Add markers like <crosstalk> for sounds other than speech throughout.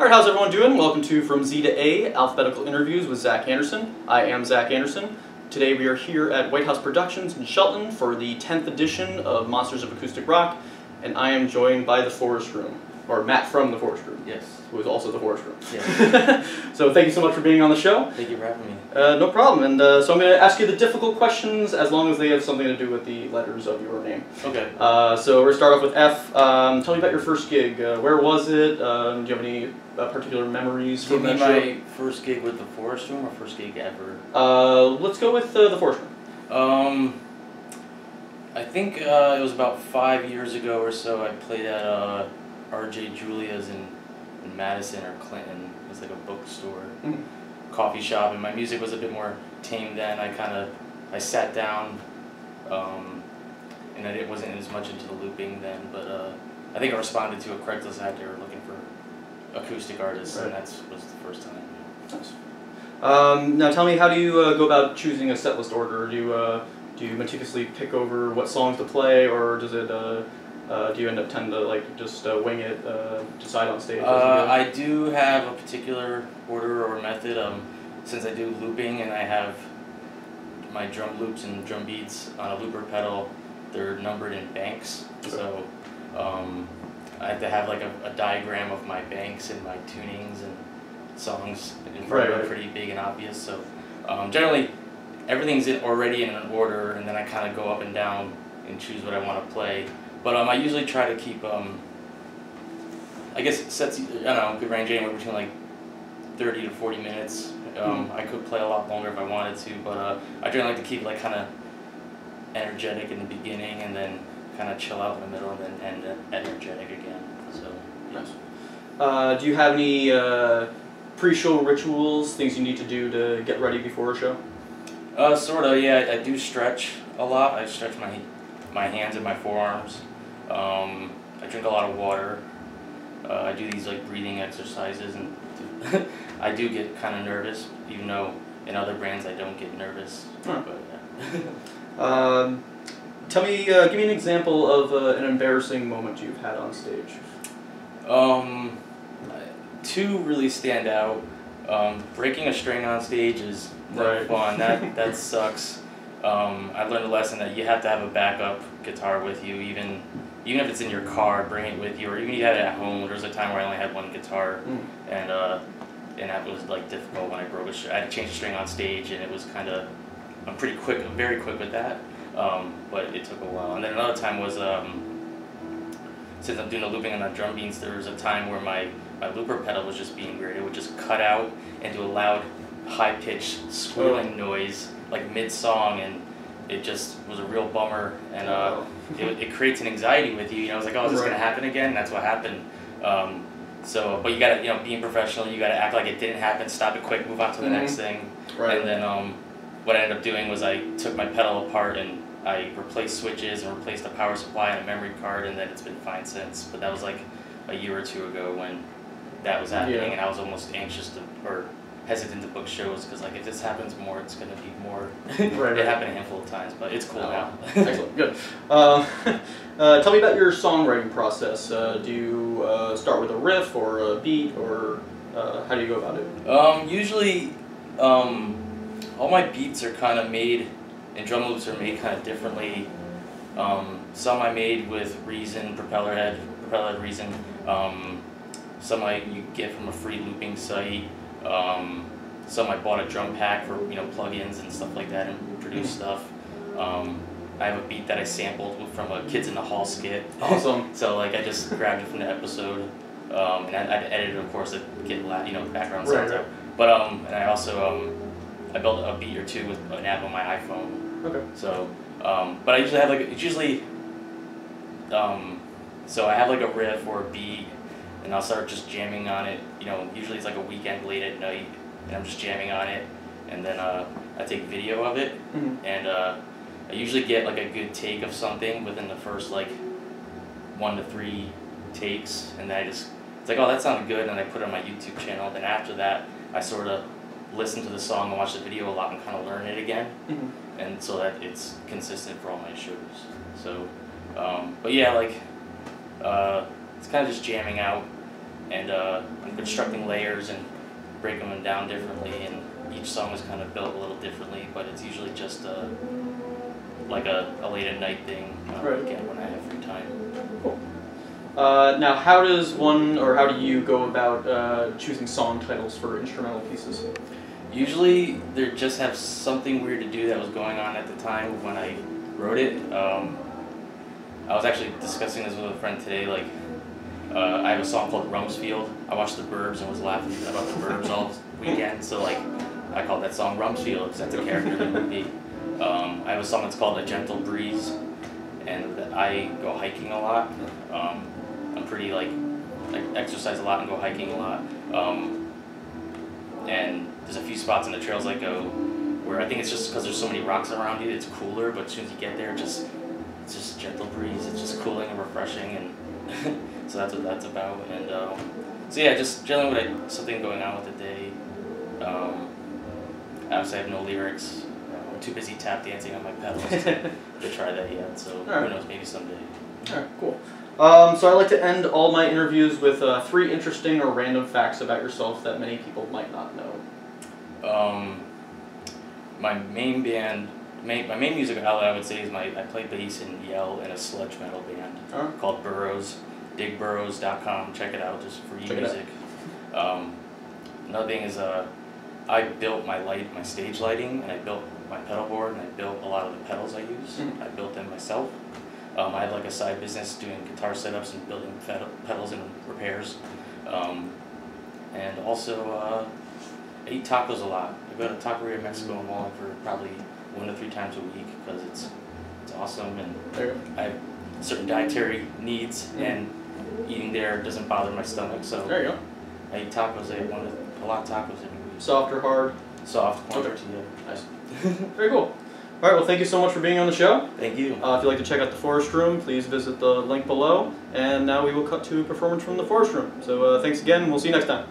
All right, how's everyone doing? Welcome to From Z to A, Alphabetical Interviews with Zach Andersen. I am Zach Andersen. Today we are here at Whitehouse Productions in Shelton for the 10th edition of Monsters of Acoustic Rock, and I am joined by the Forest Room, or Matt from the Forest Room, Yes. who is also the Forest Room. Yes. <laughs> so thank you so much for being on the show. Thank you for having me. Uh, no problem, and uh, so I'm going to ask you the difficult questions as long as they have something to do with the letters of your name. Okay. Uh, so we're going to start off with F. Um, tell me about your first gig. Uh, where was it? Um, do you have any uh, particular memories from that show? my first gig with the Forest Room or first gig ever? Uh, let's go with uh, the Forest Room. Um, I think uh, it was about five years ago or so. I played at uh, R.J. Julia's in, in Madison or Clinton. It was like a bookstore, Mhm. coffee shop, and my music was a bit more tame then. I kind of I sat down, um, and I didn't, wasn't as much into the looping then. But uh, I think I responded to a Craigslist ad. They were looking for acoustic artists, Right. and that was the first time. Nice. Um, now tell me, how do you uh, go about choosing a set list order? Do you uh, do you meticulously pick over what songs to play, or does it? Uh, do you end up tend to like just uh, wing it, uh, decide on stage? Uh. I do have a particular order or method. Um, since I do looping and I have my drum loops and drum beats on a looper pedal, they're numbered in banks. So um, I have to have like a, a diagram of my banks and my tunings and songs in front Right, of right. pretty big and obvious. So um, generally, everything's in, already in an order, and then I kind of go up and down and choose what I want to play. But um, I usually try to keep um, I guess sets I don't know could range anywhere between like thirty to forty minutes. Um, I could play a lot longer if I wanted to, but uh, I generally like to keep like kind of energetic in the beginning and then kind of chill out in the middle and then end energetic again. So Nice. Uh, do you have any uh, pre-show rituals, things you need to do to get ready before a show? uh, sort of yeah. I do stretch a lot. I stretch my my hands and my forearms. Um, I drink a lot of water. Uh, I do these like breathing exercises and <laughs> I do get kind of nervous, even though in other brands I don't get nervous. Huh. But yeah. <laughs> Um, tell me, uh, give me an example of uh, an embarrassing moment you've had on stage. Um, two really stand out. Um, breaking a string on stage is Right. fun. That that <laughs> sucks. Um, I learned a lesson that you have to have a backup guitar with you, even even if it's in your car, bring it with you, or even if you have it at home. There was a time where I only had one guitar, Mm. and uh, and that was like difficult when I broke a string. I had to change the string on stage, and it was kind of I'm pretty quick, I'm very quick with that. Um, but it took a while. And then another time was um, since I'm doing the looping on the drum beats, there was a time where my, my looper pedal was just being weird. It would just cut out and do a loud, high pitched squealing noise like mid song, and it just was a real bummer. And uh, it, it creates an anxiety with you. You know, I was like, oh, is this Right. gonna happen again? And that's what happened. Um, so, but you gotta, you know, being professional, you gotta act like it didn't happen. Stop it quick, move on to the Mhm. next thing. Right. And then um, what I ended up doing was I took my pedal apart and I replaced switches and replaced the power supply and a memory card, and then it's been fine since. But that was like a year or two ago when that was happening, Yeah. and I was almost anxious to or hesitant to book shows because like if this happens more, it's gonna be more. Right, <laughs> right. it happened a handful of times, but it's cool Oh, now. Excellent, good. Uh, <laughs> uh, tell me about your songwriting process. Uh, do you uh, start with a riff or a beat, or uh, how do you go about it? Um, usually, um, all my beats are kind of made, and drum loops are made kind of differently. Um, some I made with Reason, Propellerhead, Propellerhead Reason. Um, some I you get from a free looping site. Um, some I bought a drum pack for you know plugins and stuff like that and produce stuff. Um, I have a beat that I sampled from a Kids in the Hall skit. Awesome. <laughs> So like I just grabbed it from the episode, um, and I, I edited of course to get la- you know background Right, sounds right. out. But um, and I also um, I built a beat or two with an app on my iPhone. Okay. So um, but I usually have like it's usually um, so I have like a riff or a beat, and I'll start just jamming on it. You know, usually it's like a weekend late at night, and I'm just jamming on it, and then uh, I take video of it, Mhm. and uh, I usually get like a good take of something within the first like one to three takes, and then I just it's like oh that sounded good, and I put it on my YouTube channel. Then after that, I sort of listen to the song and watch the video a lot and kind of learn it again, Mhm. and so that it's consistent for all my shows. So, um, but yeah, like uh, it's kind of just jamming out and uh, I'm constructing layers and breaking them down differently, and each song is kind of built a little differently, but it's usually just a like a, a late at night thing uh, Right. again when I have free time. Uh, now, how does one, or how do you go about uh, choosing song titles for instrumental pieces? Usually, they just have something weird to do that was going on at the time when I wrote it. Um, I was actually discussing this with a friend today. Like, uh, I have a song called Rumsfield. I watched The Burbs and was laughing about The Burbs all weekend. So like, I called that song Rumsfield because that's a character in the movie. Um, I have a song that's called A Gentle Breeze, and I go hiking a lot. Um, I'm pretty like, I exercise a lot and go hiking a lot. Um, and there's a few spots in the trails I go where I think it's just because there's so many rocks around you, it's cooler. But as soon as you get there, just it's just gentle breeze. It's just cooling and refreshing, and <laughs> so that's what that's about. And um, so yeah, just generally when I something going on with the day. Um, obviously, I have no lyrics. I'm too busy tap dancing on my pedals to, to <laughs> try that yet. So Alright. who knows? Maybe someday. Alright, cool. Um, so I like to end all my interviews with uh, three interesting or random facts about yourself that many people might not know. Um, my main band, main, my main music outlet, I would say, is my I play bass and yell in a sludge metal band Alright. called Burrows. DigBurrows.com. Check it out, just free Check music. Um, another thing is, uh, I built my light, my stage lighting, and I built my pedal board, and I built a lot of the pedals I use. Mhm. I built them myself. Um, I have like a side business doing guitar setups and building pedal, pedals and repairs. Um, and also, uh, I eat tacos a lot. I go to Taqueria Mexico in for probably one to three times a week because it's it's awesome and There I have certain dietary needs Mhm. and eating there doesn't bother my stomach. So There you go. I eat tacos. I eat one a lot of tacos every week. Soft or hard? Soft, corn Okay. tortilla. Nice. <laughs> Very cool. Alright, well, thank you so much for being on the show. Thank you. Uh, if you'd like to check out the Forest Room, please visit the link below. And now we will cut to a performance from the Forest Room. So uh, thanks again, we'll see you next time.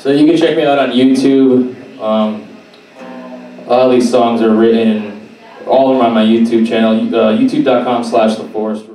So you can check me out on YouTube. Um, all these songs are written, all on my YouTube channel, uh, youtube.com slash The Forest